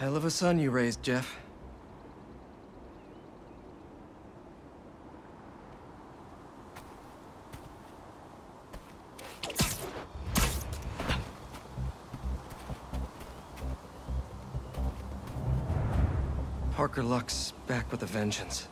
Hell of a son you raised, Jeff. Parker Lux back with a vengeance.